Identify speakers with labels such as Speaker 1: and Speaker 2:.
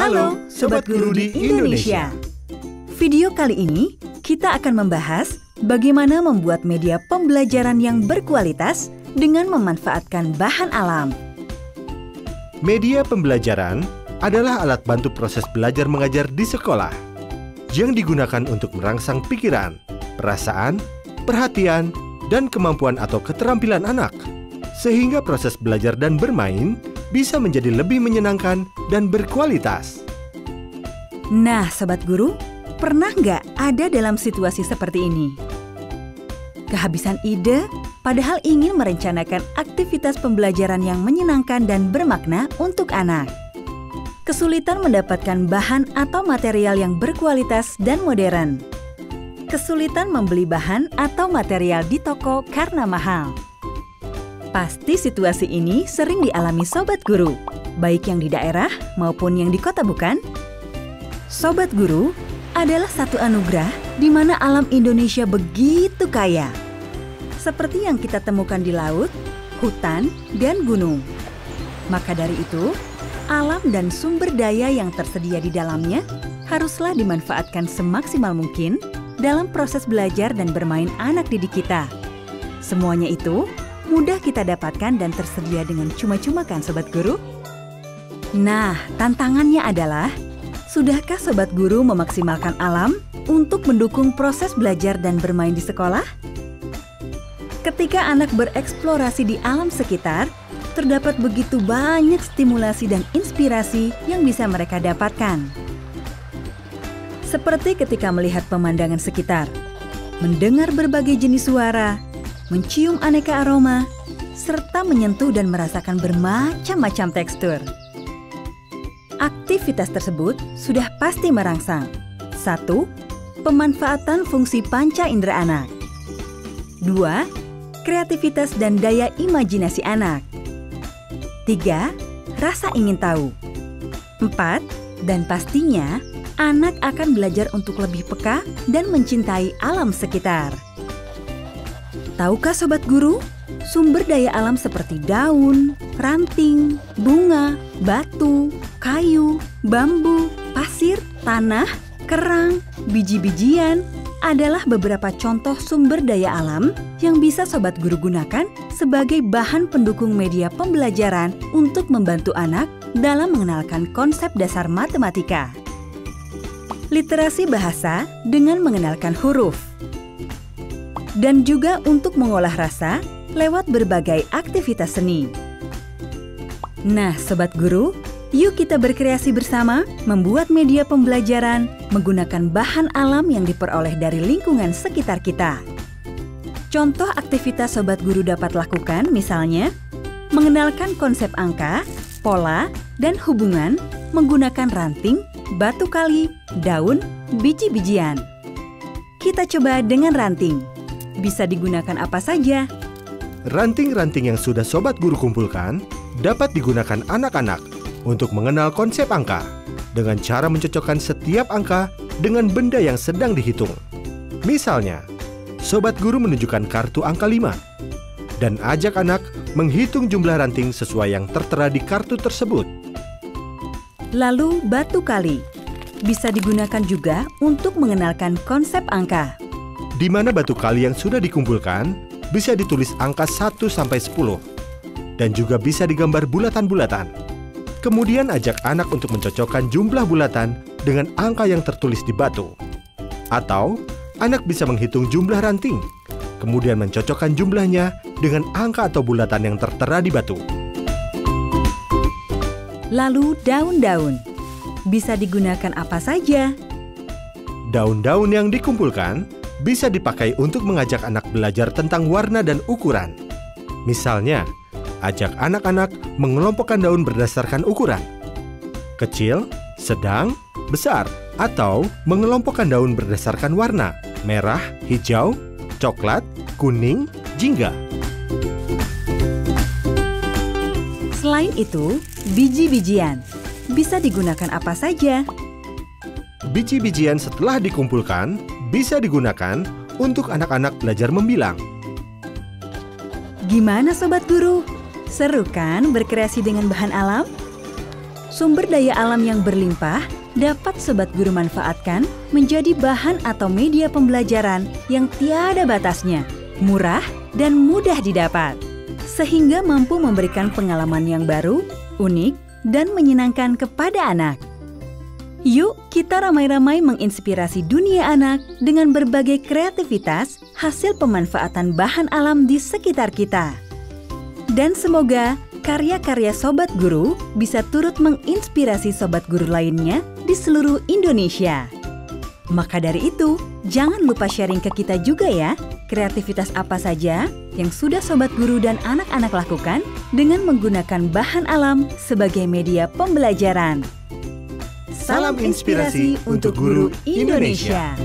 Speaker 1: Halo, Sobat Guru di Indonesia.
Speaker 2: Video kali ini kita akan membahas bagaimana membuat media pembelajaran yang berkualitas dengan memanfaatkan bahan alam.
Speaker 1: Media pembelajaran adalah alat bantu proses belajar mengajar di sekolah yang digunakan untuk merangsang pikiran, perasaan, perhatian, dan kemampuan atau keterampilan anak, sehingga proses belajar dan bermain bisa menjadi lebih menyenangkan dan berkualitas.
Speaker 2: Nah, Sobat Guru, pernah nggak ada dalam situasi seperti ini? Kehabisan ide, padahal ingin merencanakan aktivitas pembelajaran yang menyenangkan dan bermakna untuk anak. Kesulitan mendapatkan bahan atau material yang berkualitas dan modern. Kesulitan membeli bahan atau material di toko karena mahal Pasti situasi ini sering dialami sobat guru, baik yang di daerah maupun yang di kota bukan? Sobat guru adalah satu anugerah di mana alam Indonesia begitu kaya. Seperti yang kita temukan di laut, hutan, dan gunung. Maka dari itu, alam dan sumber daya yang tersedia di dalamnya haruslah dimanfaatkan semaksimal mungkin dalam proses belajar dan bermain anak didik kita. Semuanya itu mudah kita dapatkan dan tersedia dengan cuma-cuma kan Sobat Guru? Nah, tantangannya adalah, sudahkah Sobat Guru memaksimalkan alam untuk mendukung proses belajar dan bermain di sekolah? Ketika anak bereksplorasi di alam sekitar, terdapat begitu banyak stimulasi dan inspirasi yang bisa mereka dapatkan. Seperti ketika melihat pemandangan sekitar, mendengar berbagai jenis suara, mencium aneka aroma, serta menyentuh dan merasakan bermacam-macam tekstur. Aktivitas tersebut sudah pasti merangsang. Satu, Pemanfaatan fungsi panca indera anak. Dua, Kreativitas dan daya imajinasi anak. Tiga, Rasa ingin tahu. Empat, Dan pastinya, anak akan belajar untuk lebih peka dan mencintai alam sekitar. Tahukah Sobat Guru, sumber daya alam seperti daun, ranting, bunga, batu, kayu, bambu, pasir, tanah, kerang, biji-bijian adalah beberapa contoh sumber daya alam yang bisa Sobat Guru gunakan sebagai bahan pendukung media pembelajaran untuk membantu anak dalam mengenalkan konsep dasar matematika. Literasi bahasa dengan mengenalkan huruf dan juga untuk mengolah rasa lewat berbagai aktivitas seni. Nah, Sobat Guru, yuk kita berkreasi bersama membuat media pembelajaran menggunakan bahan alam yang diperoleh dari lingkungan sekitar kita. Contoh aktivitas Sobat Guru dapat lakukan misalnya mengenalkan konsep angka, pola, dan hubungan menggunakan ranting, batu kali, daun, biji-bijian. Kita coba dengan ranting bisa digunakan apa saja.
Speaker 1: Ranting-ranting yang sudah Sobat Guru kumpulkan dapat digunakan anak-anak untuk mengenal konsep angka dengan cara mencocokkan setiap angka dengan benda yang sedang dihitung. Misalnya, Sobat Guru menunjukkan kartu angka 5 dan ajak anak menghitung jumlah ranting sesuai yang tertera di kartu tersebut.
Speaker 2: Lalu batu kali bisa digunakan juga untuk mengenalkan konsep angka
Speaker 1: di mana batu kali yang sudah dikumpulkan bisa ditulis angka 1 sampai 10 dan juga bisa digambar bulatan-bulatan. Kemudian ajak anak untuk mencocokkan jumlah bulatan dengan angka yang tertulis di batu. Atau anak bisa menghitung jumlah ranting, kemudian mencocokkan jumlahnya dengan angka atau bulatan yang tertera di batu.
Speaker 2: Lalu daun-daun bisa digunakan apa saja?
Speaker 1: Daun-daun yang dikumpulkan bisa dipakai untuk mengajak anak belajar tentang warna dan ukuran. Misalnya, ajak anak-anak mengelompokkan daun berdasarkan ukuran. Kecil, sedang, besar, atau mengelompokkan daun berdasarkan warna, merah, hijau, coklat, kuning, jingga.
Speaker 2: Selain itu, biji-bijian bisa digunakan apa saja.
Speaker 1: Biji-bijian setelah dikumpulkan bisa digunakan untuk anak-anak belajar membilang.
Speaker 2: Gimana Sobat Guru? Seru kan berkreasi dengan bahan alam? Sumber daya alam yang berlimpah dapat Sobat Guru manfaatkan menjadi bahan atau media pembelajaran yang tiada batasnya, murah, dan mudah didapat. Sehingga mampu memberikan pengalaman yang baru, unik, dan menyenangkan kepada anak. Yuk, kita ramai-ramai menginspirasi dunia anak dengan berbagai kreativitas hasil pemanfaatan bahan alam di sekitar kita. Dan semoga karya-karya Sobat Guru bisa turut menginspirasi Sobat Guru lainnya di seluruh Indonesia. Maka dari itu, jangan lupa sharing ke kita juga ya, kreativitas apa saja yang sudah Sobat Guru dan anak-anak lakukan dengan menggunakan bahan alam sebagai media pembelajaran.
Speaker 1: Salam inspirasi untuk guru Indonesia.